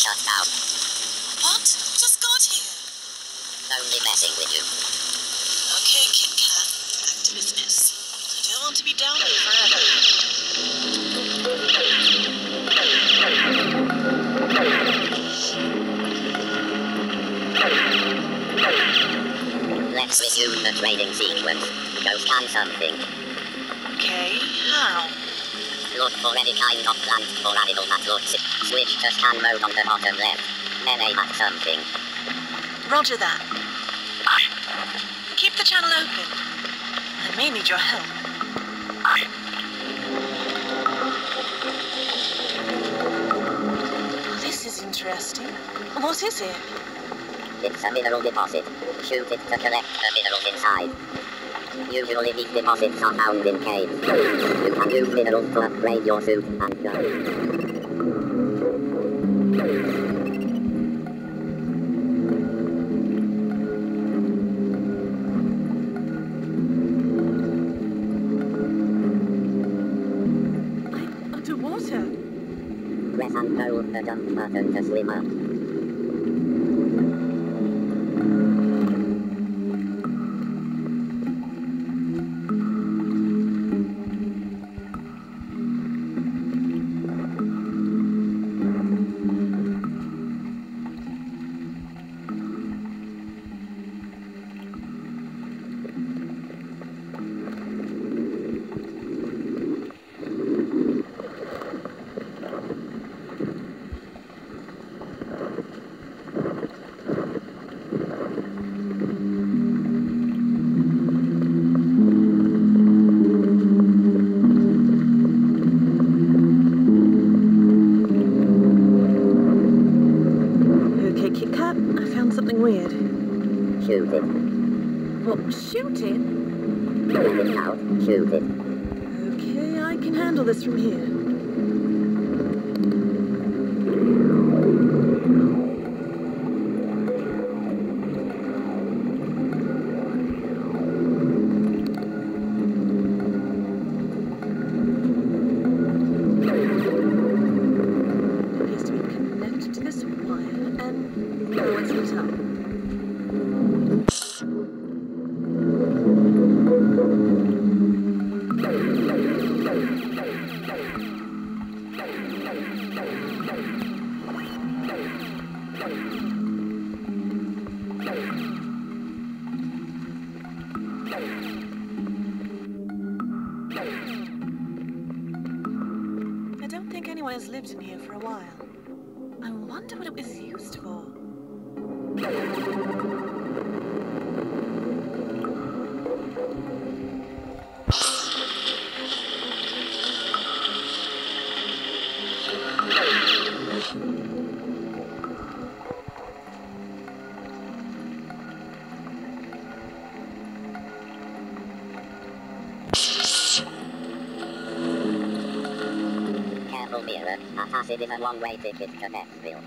shut down. What? Just got here. Only messing with you. Okay, Kit Kat. Back to business. I don't want to be down here forever. Let's resume the training sequence. Go scan something. Okay, how? Look for any kind of plant or animal that looks it. Switch to scan mode on the bottom left. Then aim at something. Roger that. Keep the channel open. I may need your help. This is interesting. What is it? It's a mineral deposit. Shoot it to collect the minerals inside. Usually these deposits are found in caves. You can use minerals to upgrade your suit and gun. Underwater. Press and hold the jump button to swim up. Shoot it. What, shooting? Let it out. It. Okay, I can handle this from here. It appears to be connected to this wire, and it's lit up. Anyone has lived in here for a while. I wonder what it was used for. Careful Myrah. Mm-hmm. A passage is a one-way ticket to Bethville.